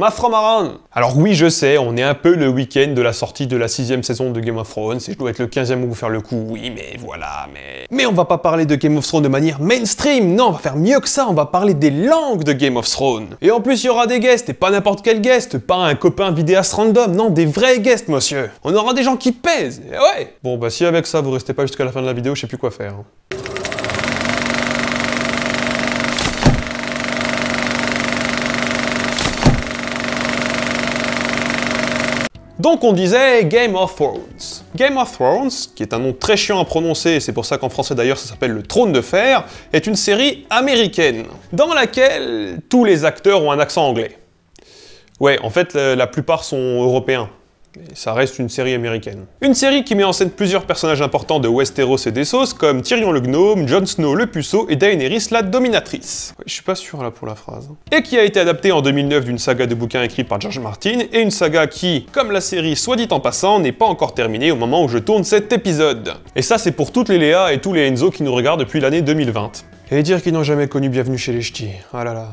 Ma Fromaran Alors oui, je sais, on est un peu le week-end de la sortie de la sixième saison de Game of Thrones, et je dois être le 15e vous faire le coup, oui, mais voilà, mais... Mais on va pas parler de Game of Thrones de manière mainstream, non, on va faire mieux que ça, on va parler des langues de Game of Thrones. Et en plus, il y aura des guests, et pas n'importe quel guest, pas un copain vidéaste random, non, des vrais guests, monsieur. On aura des gens qui pèsent, ouais Bon, bah si avec ça, vous restez pas jusqu'à la fin de la vidéo, je sais plus quoi faire. hein. Donc on disait Game of Thrones. Game of Thrones, qui est un nom très chiant à prononcer, c'est pour ça qu'en français d'ailleurs ça s'appelle le Trône de Fer, est une série américaine, dans laquelle tous les acteurs ont un accent anglais. Ouais, en fait la plupart sont européens. Ça reste une série américaine. Une série qui met en scène plusieurs personnages importants de Westeros et d'Essos, comme Tyrion le Gnome, Jon Snow le Puceau et Daenerys la Dominatrice. Je suis pas sûr là pour la phrase. Et qui a été adaptée en 2009 d'une saga de bouquins écrits par George Martin, et une saga qui, comme la série soit dit en passant, n'est pas encore terminée au moment où je tourne cet épisode. Et ça c'est pour toutes les Léa et tous les Enzo qui nous regardent depuis l'année 2020. Et dire qu'ils n'ont jamais connu Bienvenue chez les Ch'tis. Ah là là.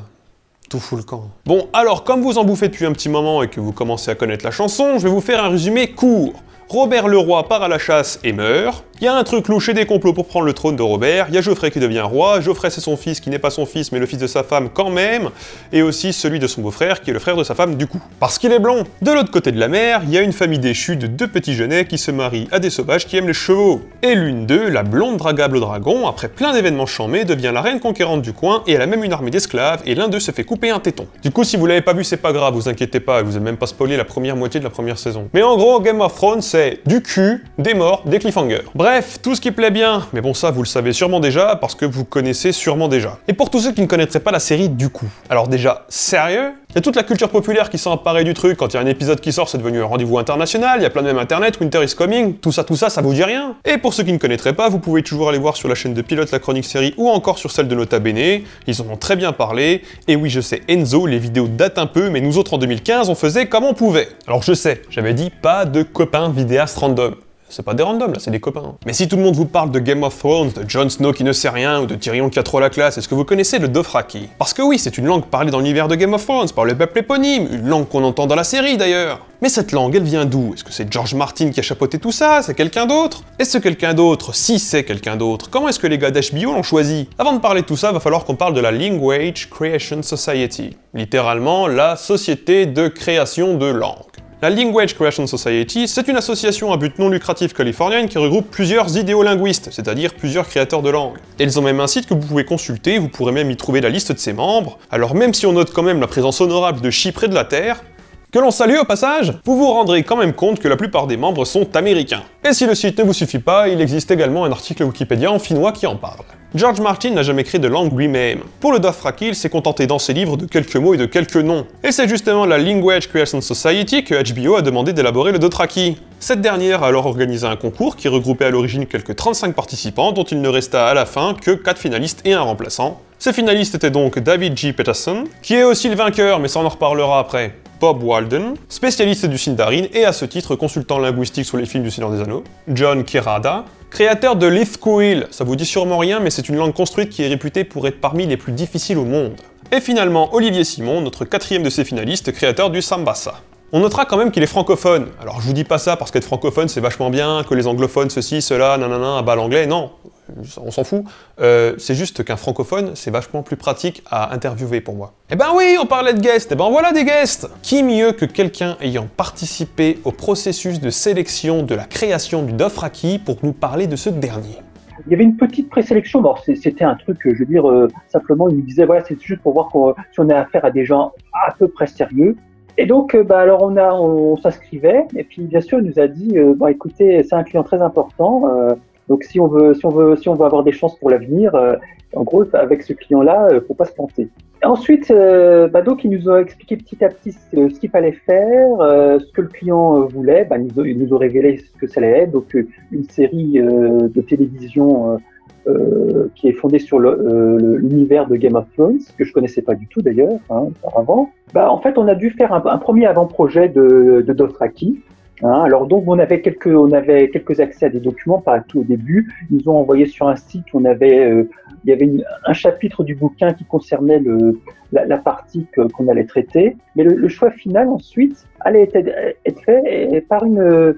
Tout fout le camp. Bon, alors, comme vous en bouffez depuis un petit moment et que vous commencez à connaître la chanson, je vais vous faire un résumé court. Robert le roi part à la chasse et meurt. Il y a un truc louche et des complots pour prendre le trône de Robert. Il y a Geoffrey qui devient roi. Geoffrey c'est son fils qui n'est pas son fils mais le fils de sa femme quand même. Et aussi celui de son beau-frère qui est le frère de sa femme du coup. Parce qu'il est blond. De l'autre côté de la mer, il y a une famille déchue de deux petits genets qui se marient à des sauvages qui aiment les chevaux. Et l'une d'eux, la blonde dragable au dragon, après plein d'événements chamés, devient la reine conquérante du coin et elle a même une armée d'esclaves et l'un d'eux se fait couper un téton. Du coup si vous l'avez pas vu c'est pas grave, vous inquiétez pas, vous avez même pas spoilé la première moitié de la première saison. Mais en gros Game of Thrones c'est du cul, des morts, des cliffhangers. Bref, tout ce qui plaît bien, mais bon ça vous le savez sûrement déjà parce que vous connaissez sûrement déjà. Et pour tous ceux qui ne connaîtraient pas la série du coup. Alors déjà, sérieux? Il y a toute la culture populaire qui s'en apparaît du truc, quand il y a un épisode qui sort c'est devenu un rendez-vous international, il y a plein de même internet, Winter is coming, tout ça tout ça ça vous dit rien Et pour ceux qui ne connaîtraient pas, vous pouvez toujours aller voir sur la chaîne de Pilote la chronique série ou encore sur celle de Nota Bene, ils en ont très bien parlé, et oui je sais Enzo, les vidéos datent un peu, mais nous autres en 2015 on faisait comme on pouvait. Alors je sais, j'avais dit pas de copains vidéastes random. C'est pas des randoms là, c'est des copains. Mais si tout le monde vous parle de Game of Thrones, de Jon Snow qui ne sait rien, ou de Tyrion qui a trop la classe, est-ce que vous connaissez le Dothraki? Parce que oui, c'est une langue parlée dans l'univers de Game of Thrones par le peuple éponyme, une langue qu'on entend dans la série d'ailleurs. Mais cette langue, elle vient d'où? Est-ce que c'est George Martin qui a chapeauté tout ça? C'est quelqu'un d'autre? Est-ce que quelqu'un d'autre? Si c'est quelqu'un d'autre, comment est-ce que les gars d'HBO l'ont choisi? Avant de parler de tout ça, va falloir qu'on parle de la Language Creation Society. Littéralement, la société de création de langues. La Language Creation Society, c'est une association à but non lucratif californienne qui regroupe plusieurs idéolinguistes, c'est-à-dire plusieurs créateurs de langues. Ils ont même un site que vous pouvez consulter, vous pourrez même y trouver la liste de ses membres, alors même si on note quand même la présence honorable de Chypre et de la Terre, que l'on salue au passage, vous vous rendrez quand même compte que la plupart des membres sont américains. Et si le site ne vous suffit pas, il existe également un article Wikipédia en finnois qui en parle. George Martin n'a jamais créé de langue lui-même. Pour le Dothraki, il s'est contenté dans ses livres de quelques mots et de quelques noms. Et c'est justement la Language Creation Society que HBO a demandé d'élaborer le Dothraki. Cette dernière a alors organisé un concours qui regroupait à l'origine quelques 35 participants dont il ne resta à la fin que 4 finalistes et un remplaçant. Ces finalistes étaient donc David G. Peterson, qui est aussi le vainqueur mais ça on en reparlera après, Bob Walden, spécialiste du Sindarin et à ce titre consultant linguistique sur les films du Seigneur des Anneaux, John Kirada, créateur de Lithgoil, ça vous dit sûrement rien mais c'est une langue construite qui est réputée pour être parmi les plus difficiles au monde. Et finalement Olivier Simon, notre quatrième de ces finalistes, créateur du Sambasa. On notera quand même qu'il est francophone. Alors je vous dis pas ça parce qu'être francophone c'est vachement bien, que les anglophones ceci, cela, nanana, à l'anglais, non, on s'en fout. Euh, c'est juste qu'un francophone, c'est vachement plus pratique à interviewer pour moi. Eh ben oui, on parlait de guests, eh ben voilà des guests Qui mieux que quelqu'un ayant participé au processus de sélection de la création du Dothraki pour nous parler de ce dernier? Il y avait une petite présélection. Bon, c'était un truc, je veux dire, euh, simplement, il nous disait, voilà, c'est juste pour voir si on a affaire à des gens à peu près sérieux. Et donc, euh, bah, alors on on, s'inscrivait, et puis bien sûr, il nous a dit, euh, bon, écoutez, c'est un client très important. Donc, si on veut, avoir des chances pour l'avenir, en gros, avec ce client-là, faut pas se planter. Ensuite, euh, donc, ils nous ont expliqué petit à petit ce, qu'il fallait faire, euh, ce que le client euh, voulait. Bah, nous ils, nous ont, révélé ce que ça allait être. Donc, une série de télévision qui est fondée sur l'univers de Game of Thrones, que je connaissais pas du tout d'ailleurs hein, auparavant. Bah, en fait, on a dû faire un, un premier avant-projet de, de Dothraki. Hein, alors donc on avait quelques on avait quelques accès à des documents pas tout au début. Ils nous ont envoyé sur un site où on avait euh, il y avait un chapitre du bouquin qui concernait le, la, partie qu'on allait traiter, mais le, choix final ensuite allait être, fait par une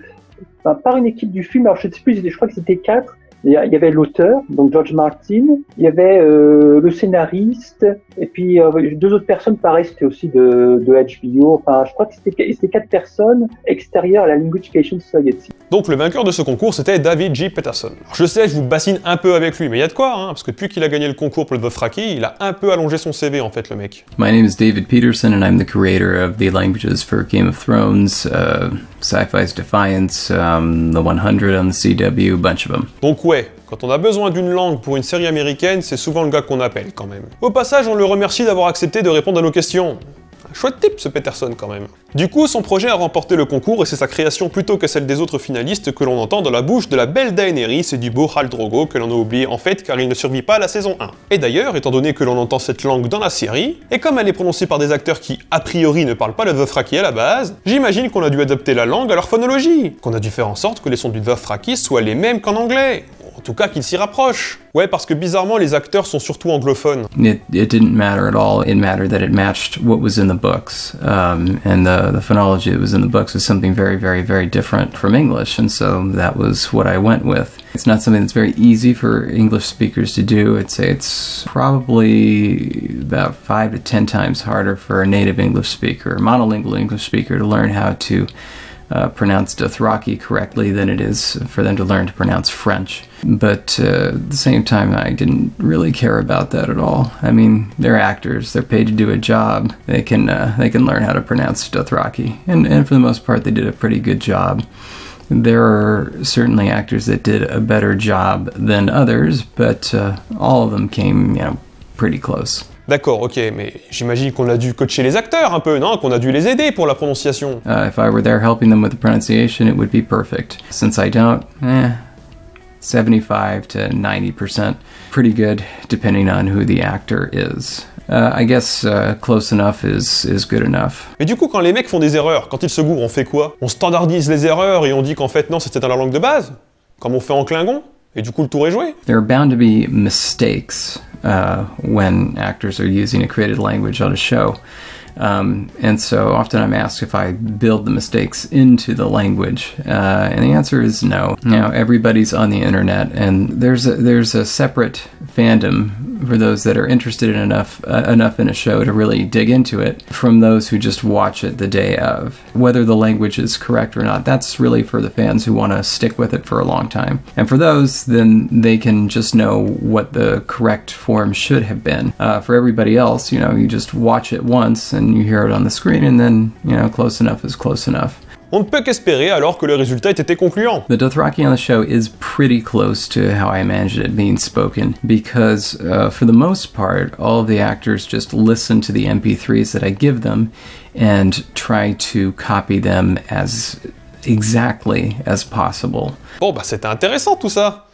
par une équipe du film. Alors je sais plus, je crois que c'était quatre il y avait l'auteur, donc George Martin, il y avait euh, le scénariste, et puis euh, deux autres personnes, pareil, c'était aussi de, de, HBO. Enfin, je crois que c'était quatre personnes extérieures à la Linguification Society. Donc le vainqueur de ce concours, c'était David G. Peterson. je sais, je vous bassine un peu avec lui, mais il y a de quoi, hein, parce que depuis qu'il a gagné le concours pour le Dothraki, il a un peu allongé son CV en fait, le mec. My name is David Peterson, and I'm the creator of the languages for Game of Thrones, uh, Sci-Fi's Defiance, um, The 100 on the CW, bunch of them. Donc ouais, quand on a besoin d'une langue pour une série américaine, c'est souvent le gars qu'on appelle quand même. Au passage, on le remercie d'avoir accepté de répondre à nos questions. Chouette type ce Peterson quand même. Du coup, son projet a remporté le concours et c'est sa création plutôt que celle des autres finalistes que l'on entend dans la bouche de la belle Daenerys et du beau Hal Drogo que l'on a oublié en fait car il ne survit pas à la saison 1. Et d'ailleurs, étant donné que l'on entend cette langue dans la série, et comme elle est prononcée par des acteurs qui a priori ne parlent pas le Dothraki à la base, j'imagine qu'on a dû adapter la langue à leur phonologie, qu'on a dû faire en sorte que les sons du Dothraki soient les mêmes qu'en anglais. En tout cas, qu'il s'y rapproche. Ouais, parce que bizarrement, les acteurs sont surtout anglophones. It, it didn't matter at all. It mattered that it matched what was in the books. Um, and the, the phonology that was in the books was something very, very, very different from English. And so that was what I went with. It's not something that's very easy for English speakers to do. I'd say it's probably about five to ten times harder for a native English speaker, a monolingual English speaker, to learn how to uh, pronounce Dothraki correctly than it is for them to learn to pronounce French. But uh, at the same time, I didn't really care about that at all. I mean, they're actors; they're paid to do a job. They can uh, they can learn how to pronounce Dothraki, and and for the most part, they did a pretty good job. There are certainly actors that did a better job than others, but uh, all of them came, you know, pretty close. D'accord, ok, mais j'imagine qu'on a dû coacher les acteurs un peu, non? Qu'on a dû les aider pour la prononciation. Uh, if I were there helping them with the pronunciation, it would be perfect. Since I don't, eh, 75 to 90%. Pretty good, depending on who the actor is. Uh, I guess uh, close enough is, is good enough. Mais du coup, quand les mecs font des erreurs, quand ils se gourent, on fait quoi? On standardise les erreurs et on dit qu'en fait, non, c'était dans la langue de base Comme on fait en Klingon? Et du coup, le tour est joué There are bound to be mistakes. uh, when actors are using a created language on a show. Um, and so often I'm asked if I build the mistakes into the language, uh, and the answer is no. Now everybody's on the internet, and there's a, there's a separate fandom for those that are interested in enough uh, enough in a show to really dig into it from those who just watch it the day of. Whether the language is correct or not, that's really for the fans who want to stick with it for a long time. And for those, then they can just know what the correct form should have been. Uh, for everybody else, you know, you just watch it once and you hear it on the screen, and then you know, close enough is close enough. On ne peut qu'espérer alors que le résultat ait été concluant. The Dothraki on the show is pretty close to how I imagined it being spoken because, uh, for the most part, all of the actors just listen to the MP3s that I give them and try to copy them as exactly as possible. Bon, bah c'était intéressant tout ça.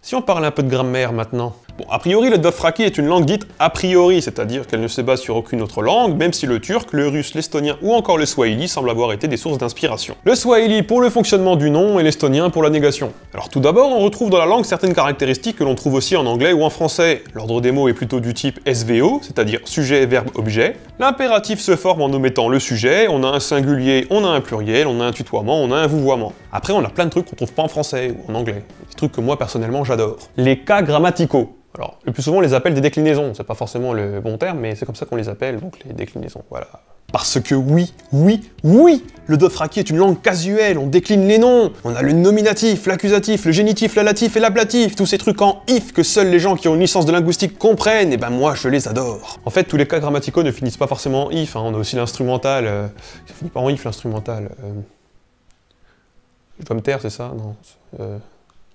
Si on parle un peu de grammaire maintenant. Bon, a priori, le Dothraki est une langue dite a priori, c'est-à-dire qu'elle ne se base sur aucune autre langue, même si le turc, le russe, l'estonien ou encore le swahili semblent avoir été des sources d'inspiration. Le swahili pour le fonctionnement du nom et l'estonien pour la négation. Alors tout d'abord, on retrouve dans la langue certaines caractéristiques que l'on trouve aussi en anglais ou en français. L'ordre des mots est plutôt du type SVO, c'est-à-dire sujet, verbe, objet. L'impératif se forme en omettant le sujet, on a un singulier, on a un pluriel, on a un tutoiement, on a un vouvoiement. Après, on a plein de trucs qu'on trouve pas en français ou en anglais. Des trucs que moi personnellement j'adore. Les cas grammaticaux. Alors, le plus souvent, on les appelle des déclinaisons. C'est pas forcément le bon terme, mais c'est comme ça qu'on les appelle, donc les déclinaisons. Voilà. Parce que oui, oui, oui, le Dothraki est une langue casuelle, on décline les noms. On a le nominatif, l'accusatif, le génitif, l'alatif et l'ablatif, tous ces trucs en if que seuls les gens qui ont une licence de linguistique comprennent, et ben moi je les adore. En fait, tous les cas grammaticaux ne finissent pas forcément en if, hein. on a aussi l'instrumental, euh, ça finit pas en if l'instrumental. Euh... Je dois me taire, c'est ça? Non. Euh...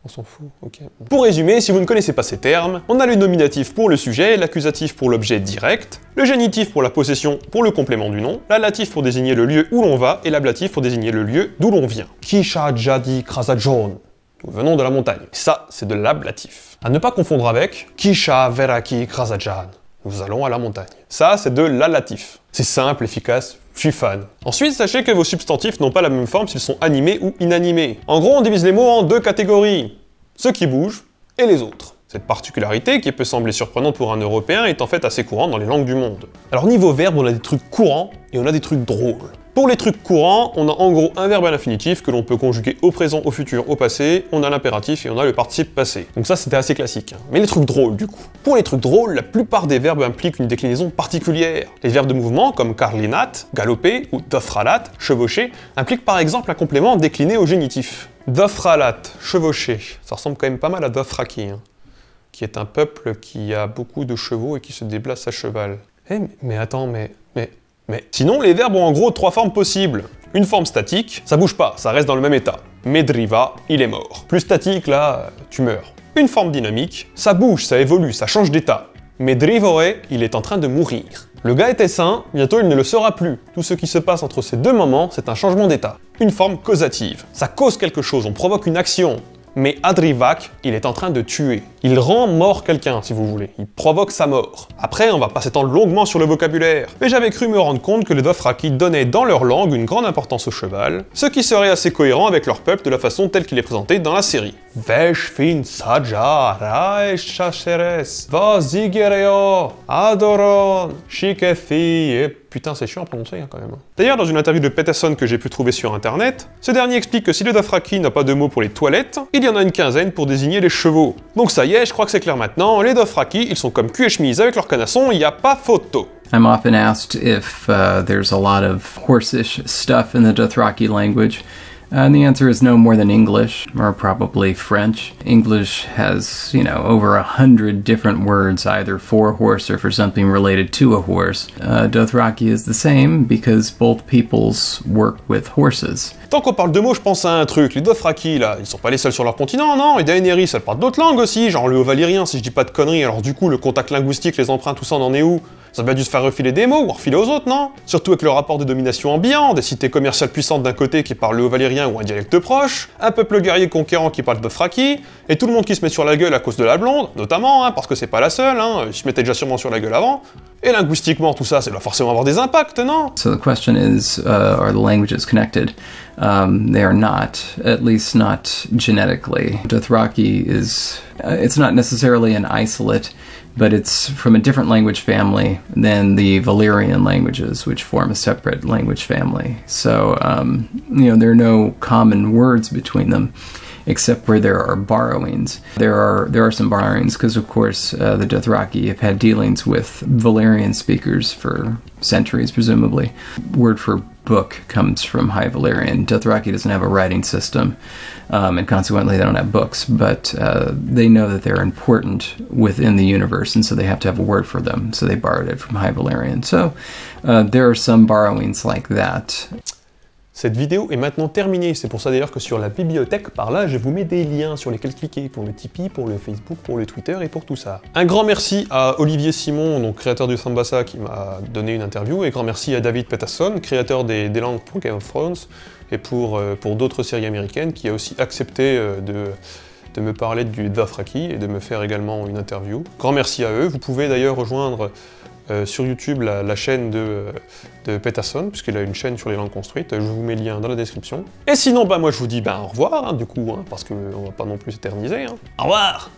On s'en fout, ok. Pour résumer, si vous ne connaissez pas ces termes, on a le nominatif pour le sujet, l'accusatif pour l'objet direct, le génitif pour la possession pour le complément du nom, l'alatif pour désigner le lieu où l'on va, et l'ablatif pour désigner le lieu d'où l'on vient. Kisha jadi krasajon. Nous venons de la montagne. Ça, c'est de l'ablatif. À ne pas confondre avec Kisha veraki krasajan. Nous allons à la montagne. Ça, c'est de l'alatif. C'est simple, efficace, je suis fan. Ensuite, sachez que vos substantifs n'ont pas la même forme s'ils sont animés ou inanimés. En gros, on divise les mots en deux catégories. Ceux qui bougent et les autres. Cette particularité, qui peut sembler surprenante pour un Européen, est en fait assez courante dans les langues du monde. Alors niveau verbe, on a des trucs courants et on a des trucs drôles. Pour les trucs courants, on a en gros un verbe à l'infinitif que l'on peut conjuguer au présent, au futur, au passé, on a l'impératif et on a le participe passé. Donc ça c'était assez classique. hein. Mais les trucs drôles du coup. Pour les trucs drôles, la plupart des verbes impliquent une déclinaison particulière. Les verbes de mouvement comme carlinat, galoper ou dofralat, chevaucher, impliquent par exemple un complément décliné au génitif. Dofralat, chevaucher, ça ressemble quand même pas mal à dofraki, hein, qui est un peuple qui a beaucoup de chevaux et qui se déplace à cheval. Eh, mais- mais attends, mais, mais. Sinon, les verbes ont en gros trois formes possibles. Une forme statique, ça bouge pas, ça reste dans le même état. Medriva, il est mort. Plus statique, là, tu meurs. Une forme dynamique, ça bouge, ça évolue, ça change d'état. Medrivore, il est en train de mourir. Le gars était sain, bientôt il ne le sera plus. Tout ce qui se passe entre ces deux moments, c'est un changement d'état. Une forme causative. Ça cause quelque chose, on provoque une action. Mais Adrivac, il est en train de tuer. Il rend mort quelqu'un, si vous voulez. Il provoque sa mort. Après, on va pas s'étendre longuement sur le vocabulaire. Mais j'avais cru me rendre compte que les Dothraki donnaient dans leur langue une grande importance au cheval, ce qui serait assez cohérent avec leur peuple de la façon telle qu'il est présenté dans la série. Veshfin saja raesh shacheres, vazigereo, adoron, shikethi, et putain c'est chiant à prononcer hein, quand même. D'ailleurs, dans une interview de Peterson que j'ai pu trouver sur internet, ce dernier explique que si le Dothraki n'a pas de mot pour les toilettes, il y en a une quinzaine pour désigner les chevaux. Donc ça y est, je crois que c'est clair maintenant, les Dothraki, ils sont comme cul et chemise avec leur canasson, il n'y a pas photo. Uh, a Dothraki. And the answer is no more than English, or probably French. English has, you know, over a hundred different words either for horse or for something related to a horse. Uh, Dothraki is the same because both peoples work with horses. Tant qu'on parle de mots, je pense à un truc. Les Dothraki, là, ils sont pas les seuls sur leur continent, non Et Daenerys, elle parle d'autres langues aussi, genre le haut-valyrien, si je dis pas de conneries. Alors du coup, le contact linguistique, les emprunts, tout ça, on en est où Ça a bien dû se faire refiler des mots ou refiler aux autres, non? Surtout avec le rapport de domination ambiant, des cités commerciales puissantes d'un côté qui parlent le haut-valyrien ou un dialecte proche, un peuple guerrier conquérant qui parle Dothraki, et tout le monde qui se met sur la gueule à cause de la blonde, notamment, hein, parce que c'est pas la seule, hein, ils se mettaient déjà sûrement sur la gueule avant. Et linguistiquement, tout ça, ça doit forcément avoir des impacts, non? So the question is, uh, are the languages connected? Um, they are not, at least not genetically. Dothraki is, uh, it's not necessarily an isolate, but it's from a different language family than the Valyrian languages, which form a separate language family. So, um, you know, there are no common words between them except where there are borrowings. There are there are some borrowings because, of course, uh, the Dothraki have had dealings with Valyrian speakers for centuries, presumably. Word for book comes from High Valyrian. Dothraki doesn't have a writing system, um, and consequently, they don't have books. But uh, they know that they're important within the universe, and so they have to have a word for them. So they borrowed it from High Valyrian. So uh, there are some borrowings like that. Cette vidéo est maintenant terminée, c'est pour ça d'ailleurs que sur la bibliothèque, par là, je vous mets des liens sur lesquels cliquer pour le Tipeee, pour le Facebook, pour le Twitter et pour tout ça. Un grand merci à Olivier Simon, donc créateur du Sambasa, qui m'a donné une interview, et grand merci à David Peterson, créateur des, langues pour Game of Thrones, et pour, euh, pour d'autres séries américaines, qui a aussi accepté euh, de de me parler du Dothraki et de me faire également une interview. Grand merci à eux. Vous pouvez d'ailleurs rejoindre euh, sur YouTube la, chaîne de, de Peterson, puisqu'il a une chaîne sur les langues construites. Je vous mets le lien dans la description. Et sinon, bah, moi je vous dis bah, au revoir, hein, du coup, hein, parce qu'on va pas non plus s'éterniser. hein. Au revoir